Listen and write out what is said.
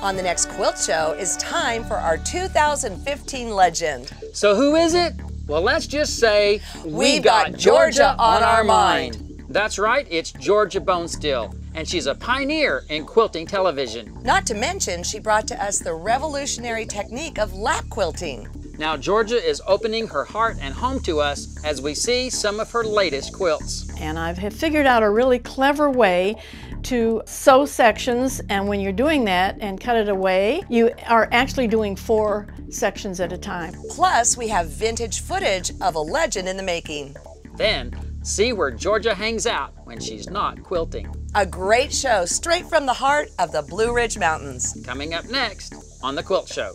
On the next Quilt Show is time for our 2015 legend. So who is it? Well, let's just say We've got Georgia on our mind. That's right, it's Georgia Bonesteel, and she's a pioneer in quilting television. Not to mention, she brought to us the revolutionary technique of lap quilting. Now Georgia is opening her heart and home to us as we see some of her latest quilts. And I have figured out a really clever way to sew sections and when you're doing that and cut it away, you are actually doing four sections at a time. Plus, we have vintage footage of a legend in the making. Then, see where Georgia hangs out when she's not quilting. A great show straight from the heart of the Blue Ridge Mountains. Coming up next on The Quilt Show.